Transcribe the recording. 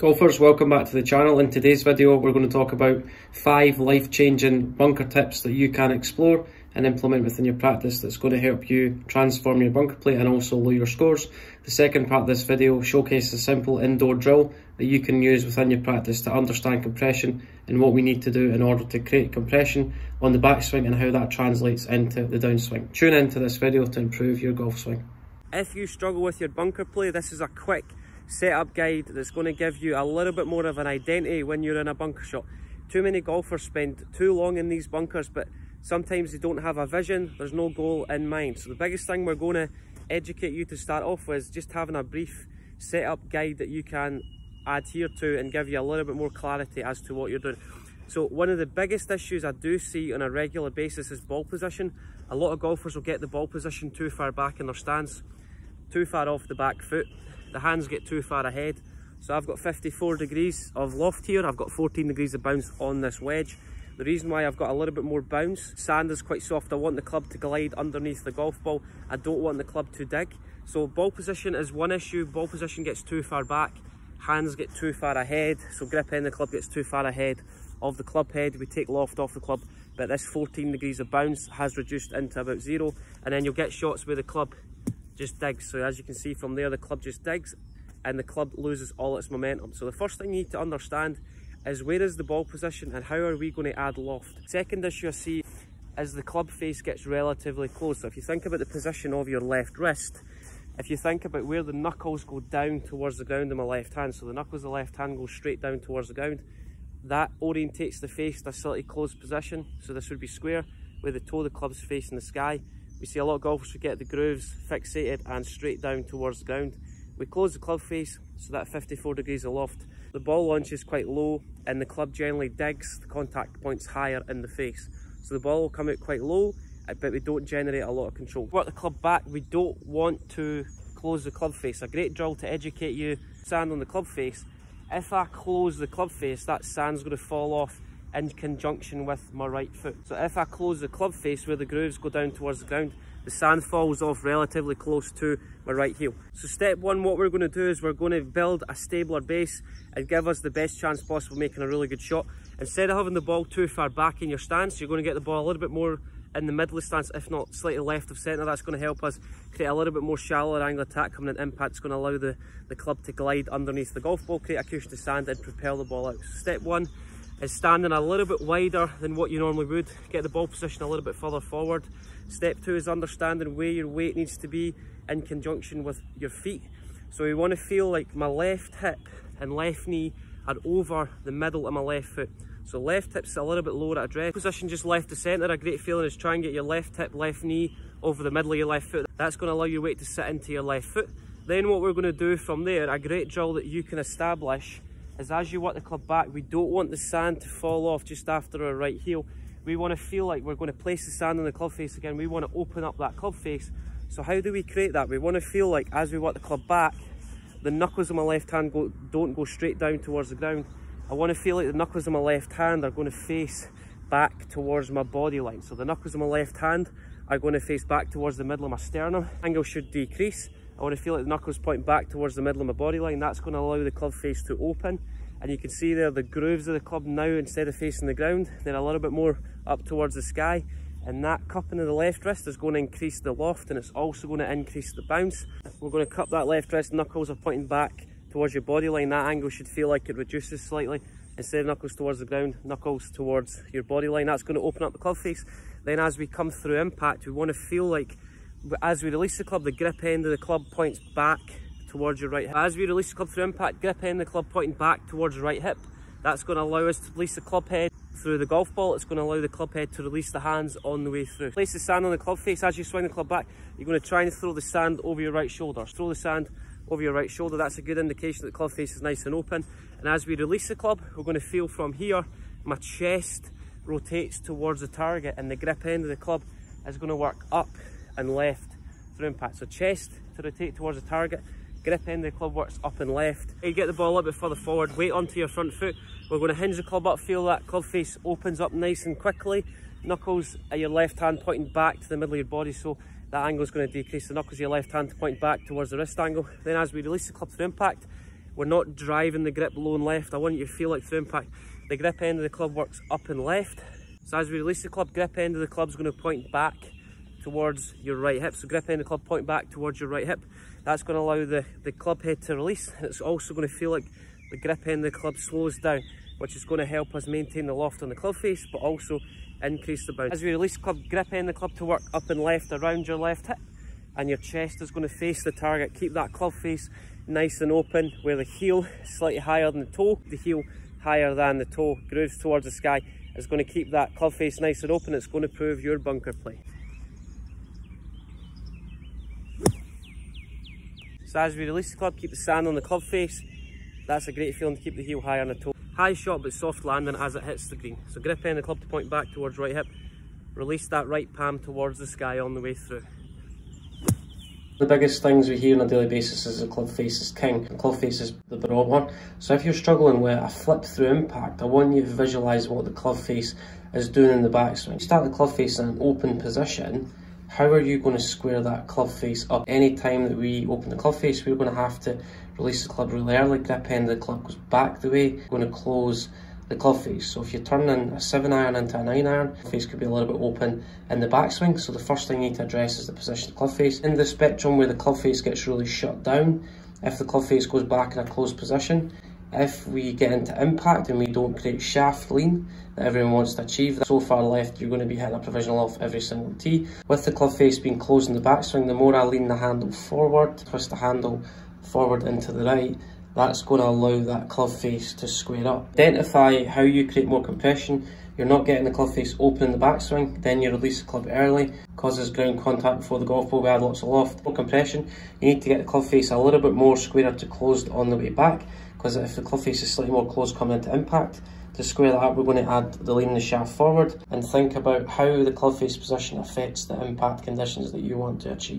Golfers, welcome back to the channel. In today's video, we're going to talk about five life-changing bunker tips that you can explore and implement within your practice that's going to help you transform your bunker play and also lower your scores. The second part of this video showcases a simple indoor drill that you can use within your practice to understand compression and what we need to do in order to create compression on the backswing and how that translates into the downswing. Tune into this video to improve your golf swing. If you struggle with your bunker play, this is a quick setup guide that's going to give you a little bit more of an identity when you're in a bunker shot. Too many golfers spend too long in these bunkers, but sometimes they don't have a vision, there's no goal in mind. So the biggest thing we're going to educate you to start off with is just having a brief setup guide that you can adhere to and give you a little bit more clarity as to what you're doing. So one of the biggest issues I do see on a regular basis is ball position. A lot of golfers will get the ball position too far back in their stance, too far off the back foot the hands get too far ahead. So I've got 54 degrees of loft here, I've got 14 degrees of bounce on this wedge. The reason why I've got a little bit more bounce, sand is quite soft, I want the club to glide underneath the golf ball, I don't want the club to dig. So ball position is one issue, ball position gets too far back, hands get too far ahead, so grip end the club gets too far ahead of the club head, we take loft off the club, but this 14 degrees of bounce has reduced into about zero, and then you'll get shots where the club just digs. So as you can see from there, the club just digs and the club loses all its momentum. So the first thing you need to understand is where is the ball position and how are we going to add loft. Second issue I see is the club face gets relatively close. So if you think about the position of your left wrist, if you think about where the knuckles go down towards the ground in my left hand, so the knuckles of the left hand go straight down towards the ground, that orientates the face to a slightly closed position. So this would be square, where the toe of the club's facing the sky. We see a lot of golfers who get the grooves fixated and straight down towards the ground. We close the club face, so that 54 degrees aloft. The ball launch is quite low and the club generally digs the contact points higher in the face. So the ball will come out quite low, uh, but we don't generate a lot of control. Work the club back, we don't want to close the club face. A great drill to educate you, sand on the club face. If I close the club face, that sand's going to fall off in conjunction with my right foot. So if I close the club face where the grooves go down towards the ground, the sand falls off relatively close to my right heel. So step one, what we're going to do is we're going to build a stabler base and give us the best chance possible making a really good shot. Instead of having the ball too far back in your stance, you're going to get the ball a little bit more in the middle of stance, if not slightly left of centre. That's going to help us create a little bit more shallower angle attack coming in impact. It's going to allow the, the club to glide underneath the golf ball, create a cushion to sand and propel the ball out. So step one, is standing a little bit wider than what you normally would. Get the ball position a little bit further forward. Step two is understanding where your weight needs to be in conjunction with your feet. So you want to feel like my left hip and left knee are over the middle of my left foot. So left hip's a little bit lower at address. Position just left to centre. A great feeling is try and get your left hip, left knee over the middle of your left foot. That's going to allow your weight to sit into your left foot. Then what we're going to do from there, a great drill that you can establish is as you work the club back, we don't want the sand to fall off just after our right heel. We want to feel like we're going to place the sand on the club face again. We want to open up that club face. So how do we create that? We want to feel like as we work the club back, the knuckles of my left hand go, don't go straight down towards the ground. I want to feel like the knuckles of my left hand are going to face back towards my body line. So the knuckles of my left hand are going to face back towards the middle of my sternum. Angle should decrease I want to feel like the knuckles point back towards the middle of my body line. That's going to allow the club face to open. And you can see there the grooves of the club now, instead of facing the ground, they're a little bit more up towards the sky. And that cupping of the left wrist is going to increase the loft and it's also going to increase the bounce. We're going to cup that left wrist, knuckles are pointing back towards your body line. That angle should feel like it reduces slightly. Instead of knuckles towards the ground, knuckles towards your body line. That's going to open up the club face. Then as we come through impact, we want to feel like as we release the club, the grip end of the club points back towards your right hip. As we release the club through impact, grip end of the club pointing back towards your right hip. That's going to allow us to release the club head through the golf ball. It's going to allow the club head to release the hands on the way through. Place the sand on the club face. As you swing the club back, you're going to try and throw the sand over your right shoulder. Throw the sand over your right shoulder. That's a good indication that the club face is nice and open. And as we release the club, we're going to feel from here, my chest rotates towards the target and the grip end of the club is going to work up and left through impact. So chest to rotate towards the target, grip end of the club works up and left. You get the ball a little bit further forward, weight onto your front foot. We're going to hinge the club up, feel that club face opens up nice and quickly. Knuckles at your left hand pointing back to the middle of your body, so that angle is going to decrease. The knuckles of your left hand to point back towards the wrist angle. Then as we release the club through impact, we're not driving the grip low and left. I want you to feel like through impact, the grip end of the club works up and left. So as we release the club, grip end of the club is going to point back towards your right hip. So gripping the club point back towards your right hip. That's going to allow the, the club head to release. It's also going to feel like the grip end of the club slows down, which is going to help us maintain the loft on the club face, but also increase the bounce. As we release club, grip end the club to work up and left around your left hip, and your chest is going to face the target. Keep that club face nice and open, where the heel is slightly higher than the toe, the heel higher than the toe, grooves towards the sky. It's going to keep that club face nice and open. It's going to prove your bunker play. So as we release the club, keep the sand on the club face. That's a great feeling to keep the heel high on the toe. High shot but soft landing as it hits the green. So grip end the club to point back towards right hip. Release that right palm towards the sky on the way through. The biggest things we hear on a daily basis is the club face is king. The club face is the barometer. So if you're struggling with a flip through impact, I want you to visualise what the club face is doing in the backswing. Start the club face in an open position how are you going to square that club face up? Any time that we open the club face, we're going to have to release the club really early. Grip end of the club goes back the way. We're going to close the club face. So if you're turning a 7 iron into a 9 iron, the face could be a little bit open in the backswing. So the first thing you need to address is the position of the club face. In the spectrum where the club face gets really shut down, if the club face goes back in a closed position, if we get into impact and we don't create shaft lean that everyone wants to achieve, so far left you're going to be hitting a provisional off every single tee. With the club face being closed in the backswing, the more I lean the handle forward, twist the handle forward into the right, that's going to allow that club face to square up. Identify how you create more compression. You're not getting the club face open in the backswing, then you release the club early, causes ground contact before the golf ball, we add lots of loft. More compression, you need to get the club face a little bit more squarer to closed on the way back because if the club face is slightly more close coming into impact, to square that up we're going to add the lean in the shaft forward and think about how the club face position affects the impact conditions that you want to achieve.